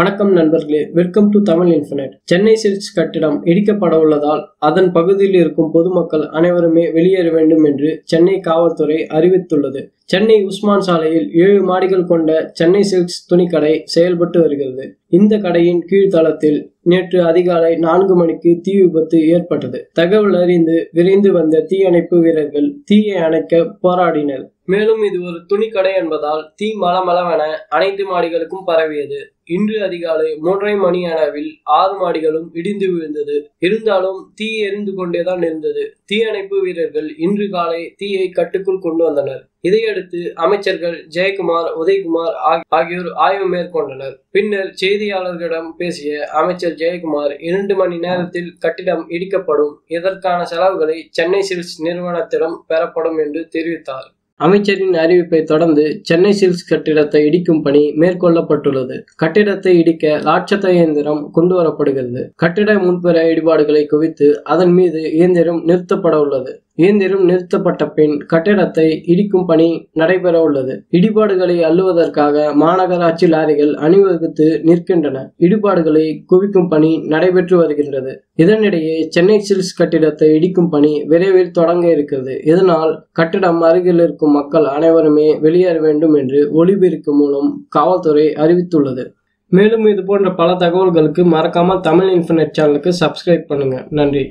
வணக்கம் நண்பர்களே welcome to Tamil infinite Chennai silks கட்டிடம் இடிக்கப்பட உள்ளதால் அதன் பகுதியில் இருக்கும் பொதுமக்கள் அனைவருமே வெளியேற வேண்டும் என்று சென்னை காவல்துறை அறிவித்துள்ளது. சென்னை உஸ்மான் சாலையில் ஏழு மாடிகள் கொண்ட சென்னை சில்க்ஸ் துணிக்கடை செயல்பட்டு வருகிறது. இந்த கடையின் கீழ்த்தளத்தில் நேற்று அதிகாலை நான்கு மணிக்கு தீ விபத்து ஏற்பட்டது. தகவல் அறிந்து விரைந்து வந்த தீயணைப்பு வீரர்கள் தீயை அணைக்க போராடினர். மேலும் இது ஒரு துணிக்கடை என்பதால் தீ மலமளவென அனைத்து மாடிகளுக்கும் பரவியது. இன்று அதிகாலை மூன்றரை மணி அளவில் ஆறு மாடிகளும் இடிந்து விழுந்தது. இருந்தாலும் தீ எரிந்து கொண்டேதான் இருந்தது. தீயணைப்பு வீரர்கள் இன்று காலை தீயை கட்டுக்குள் கொண்டு வந்தனர். இதையடுத்து அமைச்சர்கள் ஜெயக்குமார் உதயகுமார் ஆகியோர் ஆய்வு மேற்கொண்டனர். பின்னர் செய்தியாளர்களிடம் பேசிய அமைச்சர் ஜெயக்குமார் இரண்டு மணி நேரத்தில் கட்டிடம் இடிக்கப்படும். இதற்கான செலவுகளை சென்னை சில்ஸ் நிறுவனத்திடம் பெறப்படும் என்று தெரிவித்தார். அமைச்சரின் அறிவிப்பை தொடர்ந்து சென்னை சில்க்ஸ் கட்டிடத்தை இடிக்கும் பணி மேற்கொள்ளப்பட்டுள்ளது. கட்டிடத்தை இடிக்க லாட்சத்த இயந்திரம் கொண்டு வரப்படுகிறது கட்டிட முன்புற இடிபாடுகளை குவித்து அதன் மீது இயந்திரம் நிறுத்தப்பட உள்ளது இயந்திரம் நிறுத்தப்பட்ட பின் கட்டிடத்தை இடிக்கும் பணி நடைபெற உள்ளது இடிபாடுகளை அள்ளுவதற்காக மாநகராட்சி லாரிகள் அணிவகுத்து நிற்கின்றன. இடிபாடுகளை குவிக்கும் பணி நடைபெற்று வருகின்றது. இதனிடையே சென்னை சில்ஸ் கட்டிடத்தை இடிக்கும் பணி விரைவில் தொடங்க இருக்கிறது. இதனால் கட்டிடம் அருகில் இருக்கும் மக்கள் அனைவருமே வெளியேற வேண்டும் என்று ஒளிபெருக்கு மூலம் காவல்துறை அறிவித்துள்ளது. மேலும் இது போன்ற பல தகவல்களுக்கு மறக்காமல் தமிழ் இன்ஃபினட் சேனலுக்கு சப்ஸ்கிரைப் பண்ணுங்க. நன்றி.